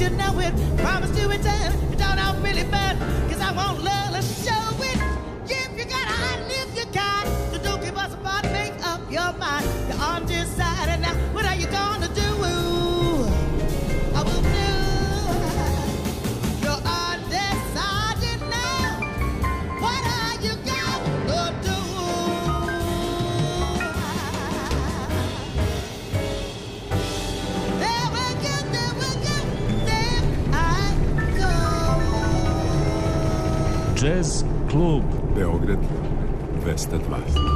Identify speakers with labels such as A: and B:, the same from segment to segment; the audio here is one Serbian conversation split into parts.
A: you know it. Promise to return, but don't I'm really bad, cause I won't love the show.
B: Jazz Klub
C: Beograd 202.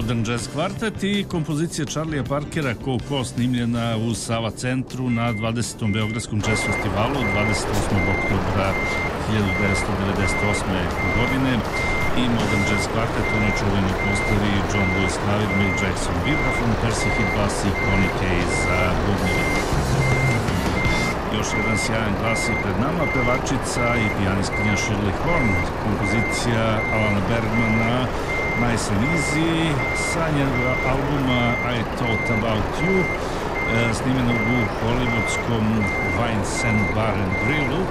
B: Modern Jazz Kvartet i kompozicija Charlie'a Parkera Coco snimljena u Sava centru na 20. Beogradskom jazz festivalu 28. oktobra 1998. godine i Modern Jazz Quartet u nečuvenoj postavi John Lewis Klavir, Mill Jackson vibrafon, Percy Hit Bass i Connie Kay za bubnjevi. Još jedan sjajan glas je pred nama, pevačica i pijanistkinja Shirley Horn, kompozicija Alana Bergmana, Nice and Easy, sa albuma I Thought About You, e, snimjenog u hollywoodskom Wine Sand Bar and Grillu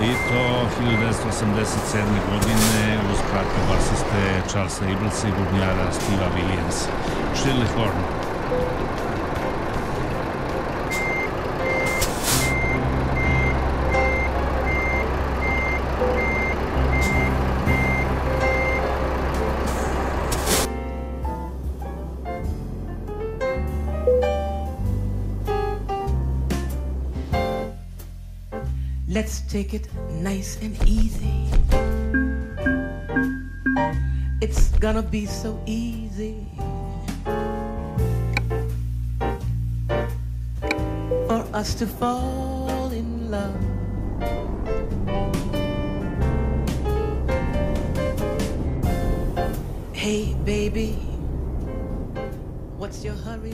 B: i to 1987. godine uz pratnju basiste Charlesa Iblesa i bubnjara Steve'a Williamsa. Shirley Horn.
D: Let's take it nice and easy. It's gonna be so easy for us to fall in love. Hey, baby, what's your hurry?